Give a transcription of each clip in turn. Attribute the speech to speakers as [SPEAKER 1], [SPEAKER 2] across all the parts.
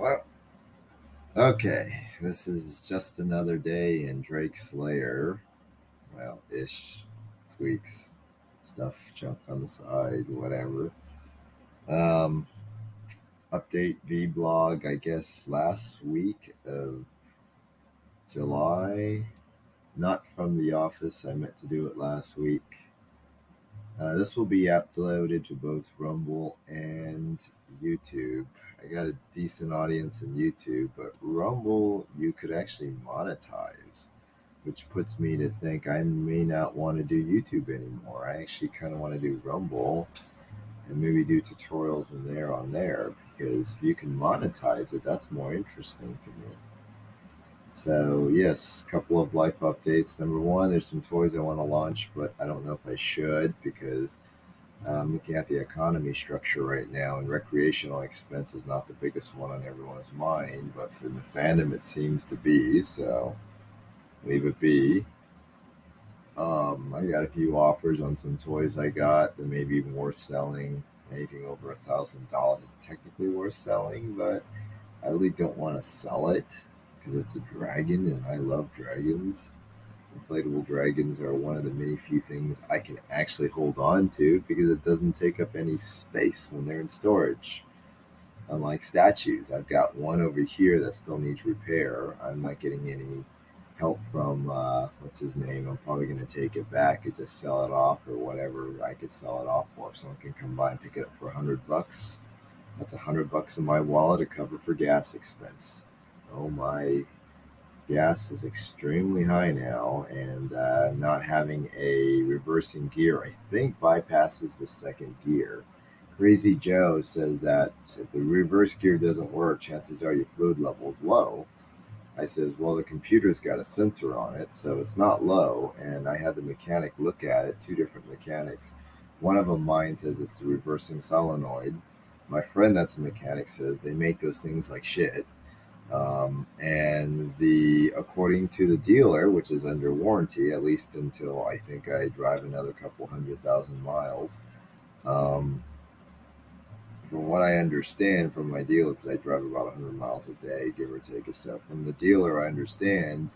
[SPEAKER 1] Well, okay. This is just another day in Drake's lair. Well, ish. Squeaks. Stuff, junk on the side, whatever. Um, update vlog, I guess, last week of July. Not from the office. I meant to do it last week. Uh, this will be uploaded to both Rumble and YouTube. I got a decent audience in YouTube, but Rumble, you could actually monetize, which puts me to think I may not want to do YouTube anymore. I actually kind of want to do Rumble and maybe do tutorials in there on there because if you can monetize it, that's more interesting to me. So yes, a couple of life updates. Number one, there's some toys I want to launch, but I don't know if I should because I'm looking at the economy structure right now, and recreational expense is not the biggest one on everyone's mind, but for the fandom it seems to be. So leave it be. Um, I got a few offers on some toys I got that may be worth selling. Anything over a thousand dollars is technically worth selling, but I really don't want to sell it because it's a dragon and I love dragons. Inflatable dragons are one of the many few things I can actually hold on to because it doesn't take up any space when they're in storage. Unlike statues, I've got one over here that still needs repair. I'm not getting any help from uh, what's his name. I'm probably going to take it back and just sell it off or whatever I could sell it off for. Someone can come by and pick it up for a hundred bucks, that's a hundred bucks in my wallet to cover for gas expense oh my gas is extremely high now and uh, not having a reversing gear i think bypasses the second gear. Crazy joe says that if the reverse gear doesn't work chances are your fluid level is low. I says well the computer's got a sensor on it so it's not low. And i had the mechanic look at it two different mechanics. One of them mine says it's the reversing solenoid. My friend that's a mechanic says they make those things like shit um, and the according to the dealer, which is under warranty at least until I think I drive another couple hundred thousand miles. Um, from what I understand from my dealer, because I drive about 100 miles a day, give or take or so. From the dealer, I understand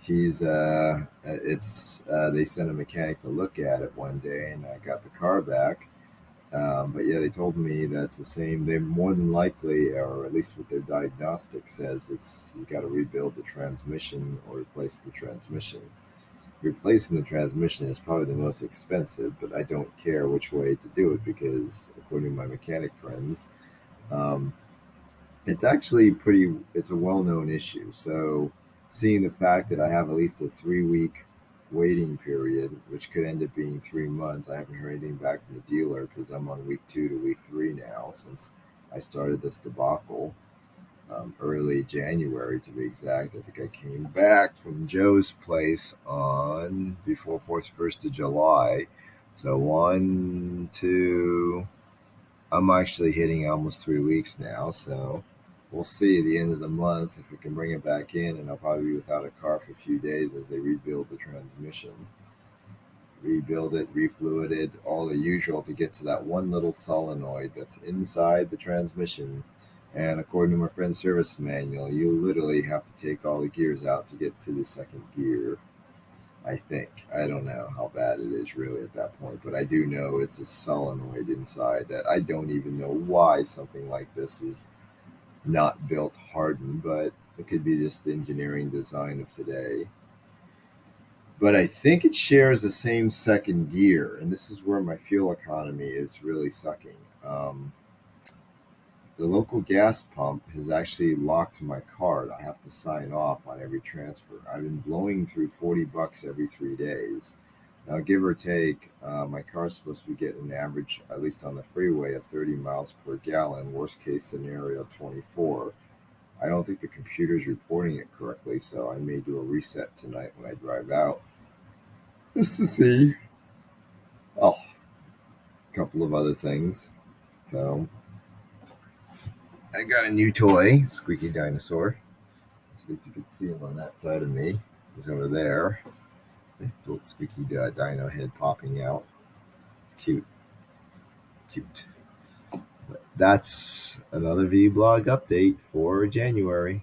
[SPEAKER 1] he's uh, it's uh, they sent a mechanic to look at it one day, and I got the car back um, but yeah, they told me that's the same. They more than likely, or at least what their diagnostic says, it's you got to rebuild the transmission or replace the transmission. Replacing the transmission is probably the most expensive, but I don't care which way to do it because, according to my mechanic friends, um, it's actually pretty. It's a well-known issue. So, seeing the fact that I have at least a three-week waiting period, which could end up being three months. I haven't heard anything back from the dealer because I'm on week two to week three now since I started this debacle. Um, early January to be exact. I think I came back from Joe's place on before 4th, first of July. So one, two, I'm actually hitting almost three weeks now. So we'll see at the end of the month if we can bring it back in, and I'll probably be without a car for a few days as they rebuild the transmission, rebuild it, refluid it, all the usual to get to that one little solenoid that's inside the transmission. And according to my friend's service manual, you literally have to take all the gears out to get to the second gear. I think. I don't know how bad it is really at that point, but I do know it's a solenoid inside that I don't even know why something like this is not built hardened, but it could be just the engineering design of today. But I think it shares the same second gear, and this is where my fuel economy is really sucking. Um, the local gas pump has actually locked my card. I have to sign off on every transfer. I've been blowing through 40 bucks every three days. Now, give or take, uh, my car's supposed to get an average, at least on the freeway, of 30 miles per gallon. Worst case scenario, 24. I don't think the computer's reporting it correctly, so I may do a reset tonight when I drive out. Just to see. Oh, a couple of other things. So, I got a new toy, Squeaky Dinosaur. See if you can see him on that side of me. He's over there little squeaky uh, dino head popping out. It's cute. Cute. But that's another vlog update for January.